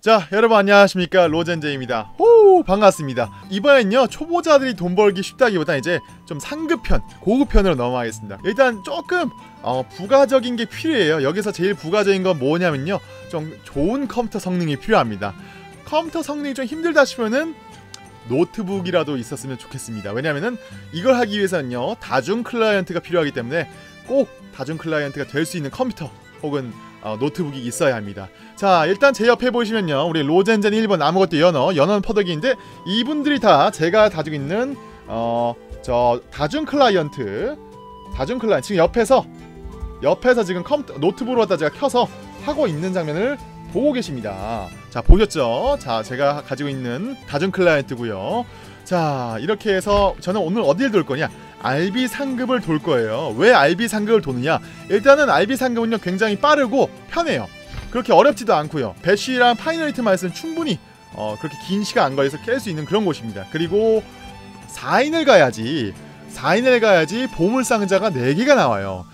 자 여러분 안녕하십니까? 로젠젠입니다. 호 반갑습니다. 이번엔요 초보자들이 돈 벌기 쉽다기보다 이제 좀 상급편 고급편으로 넘어가겠습니다. 일단 조금 어, 부가적인 게 필요해요. 여기서 제일 부가적인 건 뭐냐면요 좀 좋은 컴퓨터 성능이 필요합니다. 컴퓨터 성능이 좀 힘들다 싶으면은 노트북이라도 있었으면 좋겠습니다. 왜냐면은 이걸 하기 위해서는요 다중 클라이언트가 필요하기 때문에 꼭 다중 클라이언트가 될 수 있는 컴퓨터 혹은 어, 노트북이 있어야 합니다. 자 일단 제 옆에 보시면요 우리 로젠젠 1번 아무것도 연어 연어는 퍼덕이인데 이분들이 다 제가 가지고 있는 어 저 다중 클라이언트 다중 클라이언트 지금 옆에서 옆에서 지금 컴퓨터 노트북으로 갖다 제가 켜서 하고 있는 장면을 보고 계십니다. 자 보셨죠? 자 제가 가지고 있는 다중 클라이언트고요. 자 이렇게 해서 저는 오늘 어디를 돌 거냐 RB 상급을 돌 거예요. 왜 RB 상급을 도느냐? 일단은 RB 상급은요 굉장히 빠르고 편해요. 그렇게 어렵지도 않고요. 배쉬랑 파이널리트만 있으면 충분히 어, 그렇게 긴 시간 안 걸려서 깰 수 있는 그런 곳입니다. 그리고 4인을 가야지. 4인을 가야지 보물상자가 4개가 나와요.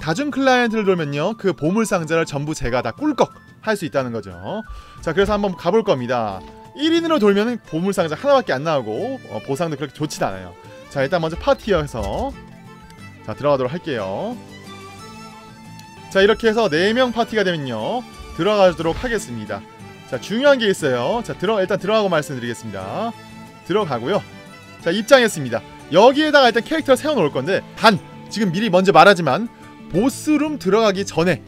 다중 클라이언트를 돌면요 그 보물상자를 전부 제가 다 꿀꺽 할 수 있다는 거죠. 자 그래서 한번 가볼 겁니다. 1인으로 돌면은 보물상자 하나밖에 안 나오고 어, 보상도 그렇게 좋진 않아요. 자 일단 먼저 파티어에서 자 들어가도록 할게요. 자 이렇게 해서 4명 파티가 되면요 들어가도록 하겠습니다. 자 중요한 게 있어요. 자 들어 일단 들어가고 말씀드리겠습니다. 들어가고요. 자 입장했습니다. 여기에다가 일단 캐릭터를 세워놓을 건데 단 지금 미리 먼저 말하지만 보스룸 들어가기 전에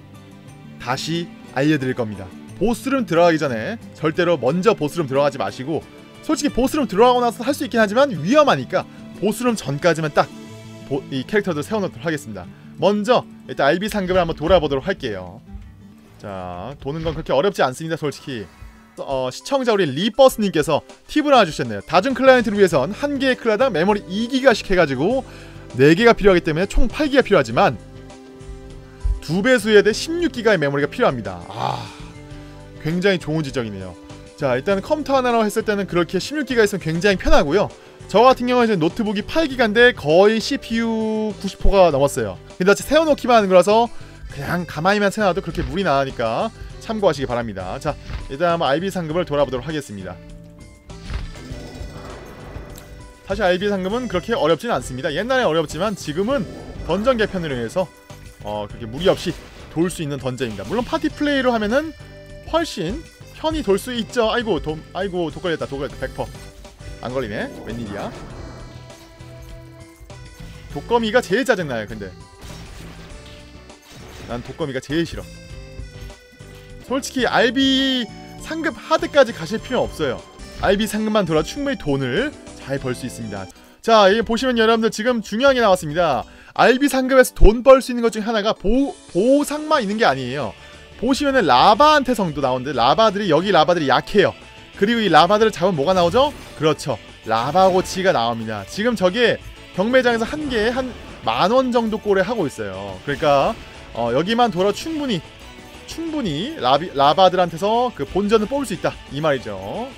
다시 알려드릴 겁니다. 보스룸 들어가기 전에 절대로 먼저 보스룸 들어가지 마시고 솔직히 보스룸 들어가고 나서 할 수 있긴 하지만 위험하니까 보스룸 전까지만 딱 이 캐릭터들 세워놓도록 하겠습니다. 먼저 일단 RB 상급을 한번 돌아보도록 할게요. 자 도는 건 그렇게 어렵지 않습니다 솔직히 어, 시청자 우리 리버스님께서 팁을 하나 주셨네요. 다중 클라이언트를 위해선 한 개의 클라당 메모리 2기가씩 해가지고 4개가 필요하기 때문에 총 8기가 필요하지만 두 배수에 대해 16기가의 메모리가 필요합니다. 아 굉장히 좋은 지적이네요. 자 일단 컴퓨터 하나로 했을 때는 그렇게 16기가 있으면 굉장히 편하고요. 저 같은 경우는 노트북이 8기가인데 거의 CPU 90호가 넘었어요. 근데 어차피 세워놓기만 하는 거라서 그냥 가만히만 세워놔도 그렇게 물이 나니까 참고하시기 바랍니다. 자 일단 한번 IB 상급을 돌아보도록 하겠습니다. 사실 IB 상급은 그렇게 어렵지는 않습니다. 옛날에 어렵지만 지금은 던전 개편으로 인해서 어, 그렇게 무리 없이 돌 수 있는 던전입니다. 물론 파티 플레이로 하면은 훨씬 편히 돌수 있죠. 아이고 도, 아이고 독 걸렸다. 독 걸렸다. 100%안 걸리네. 웬일이야? 독거미가 제일 짜증나요. 근데 난 독거미가 제일 싫어. 솔직히 RB 상급 하드까지 가실 필요 없어요. RB 상급만 돌아 충분히 돈을 잘 벌 수 있습니다. 자, 여기 보시면 여러분들 지금 중요한 게 나왔습니다. RB 상급에서 돈 벌 수 있는 것 중에 하나가 보, 보상만 있는 게 아니에요. 보시면은 라바한테 성도 나오는데 라바들이 여기 라바들이 약해요. 그리고 이 라바들을 잡으면 뭐가 나오죠? 그렇죠. 라바 고치가 나옵니다. 지금 저게 경매장에서 한 개에 한 만 원 정도 꼴에 하고 있어요. 그러니까 어, 여기만 돌아 충분히 충분히 라비, 라바들한테서 그 본전을 뽑을 수 있다 이 말이죠.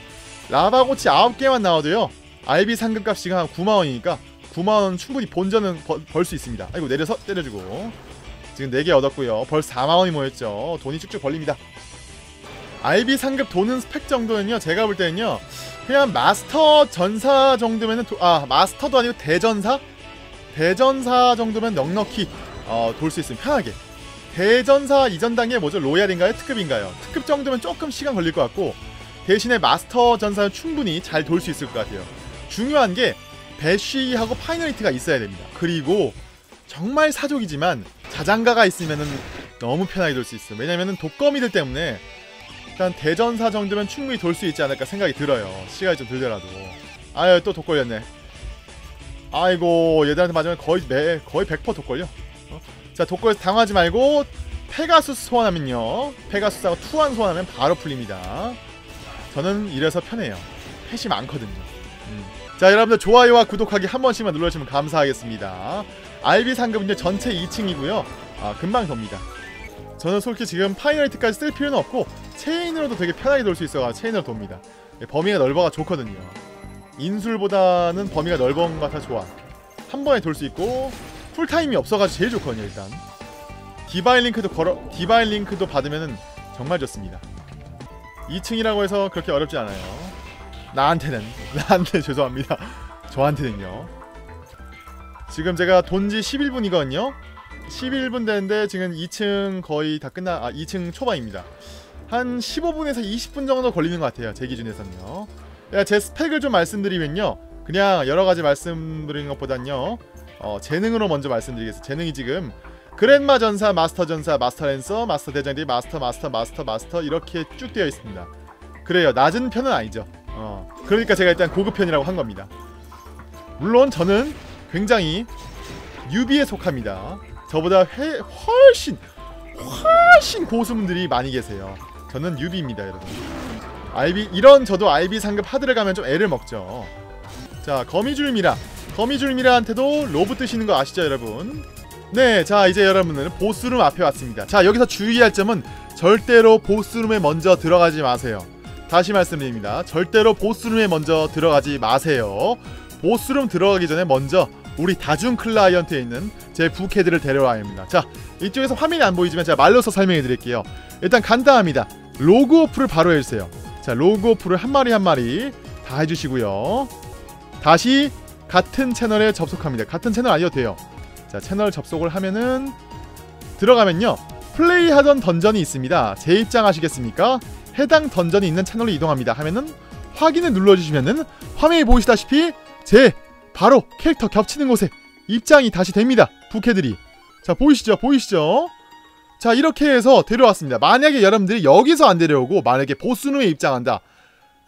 라바 고치 9개만 나와도요. RB 상급값이 한 9만원이니까 9만원 충분히 본전은 벌 수 있습니다. 아이고 내려서 때려주고 지금 4개 얻었고요. 벌써 4만원이 모였죠. 돈이 쭉쭉 벌립니다. RB 상급 도는 스펙 정도는요. 제가 볼 때는요. 그냥 마스터 전사 정도면은 도, 아 마스터도 아니고 대전사? 대전사 정도면 넉넉히 어, 돌 수 있으면 편하게 대전사 이전 단계 뭐죠? 로얄인가요? 특급인가요? 특급 정도면 조금 시간 걸릴 것 같고 대신에 마스터 전사는 충분히 잘 돌 수 있을 것 같아요. 중요한 게 배쉬하고 파이널리트가 있어야 됩니다. 그리고 정말 사족이지만 자장가가 있으면은 너무 편하게 돌 수 있어. 왜냐면은 독거미들 때문에 일단 대전사 정도면 충분히 돌 수 있지 않을까 생각이 들어요. 시간이 좀 들더라도. 아유 또 독걸렸네. 아이고 얘들한테 맞으면 거의 매 거의 100% 독걸려. 어? 자 독걸 당하지 말고 페가수스 소환하면요. 페가수스하고 투한 소환하면 바로 풀립니다. 저는 이래서 편해요. 펫이 많거든요. 음. 자 여러분들 좋아요와 구독하기 한 번씩만 눌러주시면 감사하겠습니다. 알비 상급은요 전체 2층이고요. 아 금방 돕니다. 저는 솔직히 지금 final hit까지 쓸 필요는 없고 체인으로도 되게 편하게 돌 수 있어서 체인으로 돕니다. 범위가 넓어가 좋거든요. 인술보다는 범위가 넓은 것 같아 좋아. 한 번에 돌 수 있고 풀타임이 없어가지고 제일 좋거든요 일단. 디바인 링크도 걸어 디바인 링크도 받으면은 정말 좋습니다. 2층이라고 해서 그렇게 어렵지 않아요 나한테는 나한테 죄송합니다 저한테는요 지금 제가 돈지 11분이거든요 11분 되는데 지금 2층 거의 다 끝나 아 2층 초반입니다 한 15분에서 20분 정도 걸리는 것 같아요 제 기준에서는요 야, 제 스펙을 좀 말씀드리면요 그냥 여러가지 말씀드리는 것보단요 어, 재능으로 먼저 말씀드리겠습니다 재능이 지금 그랜마 전사, 마스터 전사, 마스터 랜서, 마스터 대장들이 마스터, 마스터, 마스터, 마스터 이렇게 쭉 되어 있습니다. 그래요. 낮은 편은 아니죠. 어. 그러니까 제가 일단 고급 편이라고 한 겁니다. 물론 저는 굉장히 유비에 속합니다. 저보다 회, 훨씬 훨씬 고수분들이 많이 계세요. 저는 newbie입니다, 여러분. 알비 이런 저도 알비 상급 hard를 가면 좀 애를 먹죠. 자, 거미줄 미라. 거미줄 미라한테도 로브 뜨시는 거 아시죠, 여러분? 네, 자 이제 여러분은 boss room 앞에 왔습니다. 자 여기서 주의할 점은 절대로 boss room에 먼저 들어가지 마세요. 다시 말씀드립니다. 절대로 boss room에 먼저 들어가지 마세요. boss room 들어가기 전에 먼저 우리 다중 클라이언트에 있는 제 부캐들을 데려와야 합니다. 자 이쪽에서 화면이 안 보이지만 제가 말로서 설명해 드릴게요. 일단 간단합니다. 로그오프를 바로 해주세요. 자 로그오프를 한 마리 한 마리 다 해주시고요. 다시 같은 채널에 접속합니다. 같은 채널 아니어도 돼요. 자 채널 접속을 하면은 들어가면요 플레이하던 던전이 있습니다 제 입장 하시겠습니까? 해당 던전이 있는 채널로 이동합니다 하면은 확인을 눌러주시면은 화면에 보이시다시피 제 바로 캐릭터 겹치는 곳에 입장이 다시 됩니다 부캐들이 자 보이시죠 보이시죠 자 이렇게 해서 데려왔습니다 만약에 여러분들이 여기서 안 데려오고 만약에 보스룸에 입장한다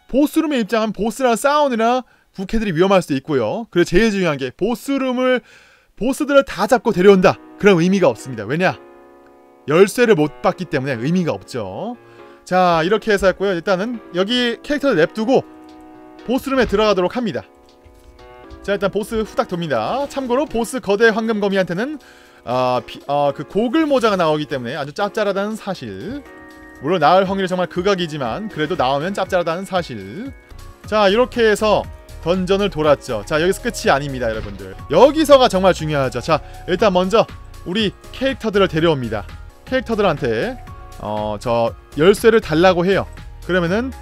보스룸에 입장하면 보스랑 싸우느라 부캐들이 위험할 수도 있고요 그리고 제일 중요한 게 보스룸을 보스들을 다 잡고 데려온다. 그런 의미가 없습니다. 왜냐? 열쇠를 못 받기 때문에 의미가 없죠. 자 이렇게 해서 했고요. 일단은 여기 캐릭터를 냅두고 보스룸에 들어가도록 합니다. 자 일단 보스 후딱 돕니다. 참고로 보스 거대 황금거미한테는 어, 비, 어, 그 고글 모자가 나오기 때문에 아주 짭짤하다는 사실. 물론 나올 확률이 정말 극악이지만 그래도 나오면 짭짤하다는 사실. 자 이렇게 해서 던전을 돌았죠. 자 여기서 끝이 아닙니다 여러분들. 여기서가 정말 중요하죠. 자 일단 먼저 우리 캐릭터들을 데려옵니다. 캐릭터들한테 어 저 열쇠를 달라고 해요. 그러면은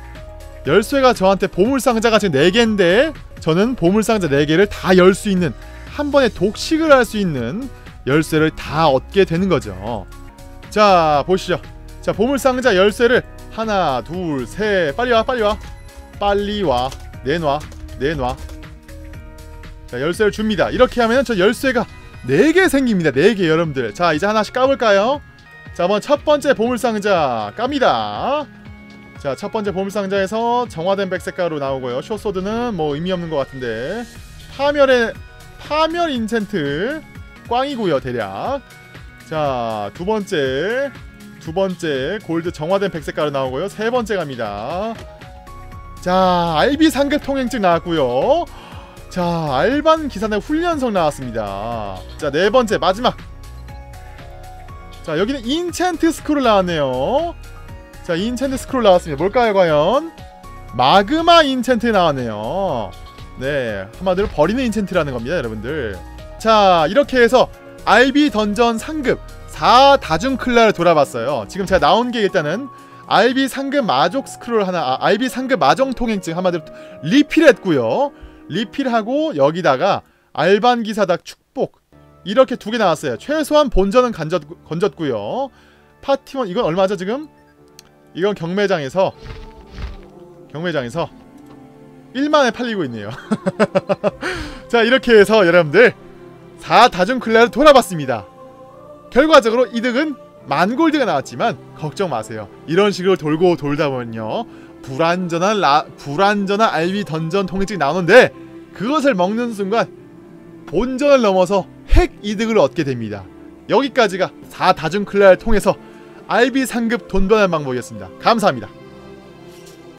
열쇠가 저한테 보물상자가 지금 4개인데 저는 보물상자 4개를 다 열 수 있는 한 번에 독식을 할 수 있는 열쇠를 다 얻게 되는 거죠. 자 보시죠. 자 보물상자 열쇠를 하나 둘 셋 빨리 와 빨리 와. 빨리 와 내놔 내놔. 자 열쇠를 줍니다. 이렇게 하면 저 열쇠가 4개 생깁니다. 4개 여러분들. 자 이제 하나씩 까볼까요? 자 한번 첫 번째 보물상자 깝니다 자 첫 번째 보물상자에서 정화된 백색가루 나오고요. 쇼소드는 뭐 의미 없는 것 같은데. 파멸의 파멸 인챈트 꽝이고요 대략. 자 두 번째 두 번째 골드 정화된 백색가루 나오고요. 세 번째 갑니다. 자 알비 상급 통행증 나왔고요. 자 알반 기사내 훈련석 나왔습니다. 자 네 번째 마지막. 자 여기는 enchant scroll 나왔네요 자 enchant scroll 나왔습니다. 뭘까요 과연? 마그마 enchant 나왔네요. 네 한마디로 버리는 enchant라는 겁니다 여러분들. 자 이렇게 해서 알비 dungeon 상급 4 다중 클라를 돌아봤어요. 지금 제가 나온 게 일단은 알비 상급 마족 스크롤 하나 아, 알비 상급 마족 통행증 한마디로 리필했고요. 리필하고 여기다가 알반 기사닥 축복 이렇게 두 개 나왔어요. 최소한 본전은 간졌, 건졌고요. 파티원 이건 얼마죠 지금? 이건 경매장에서 경매장에서 1만에 팔리고 있네요 자 이렇게 해서 여러분들 4다중 클레를 돌아봤습니다 결과적으로 이득은 만골드가 나왔지만 걱정 마세요. 이런 식으로 돌고 돌다 보면요. 불안전한 라, 불안전한 RB 던전 통행증이 나오는데 그것을 먹는 순간 본전을 넘어서 핵 이득을 얻게 됩니다. 여기까지가 4다중 클레를 통해서 RB 상급 돈 변환 방법이었습니다. 감사합니다.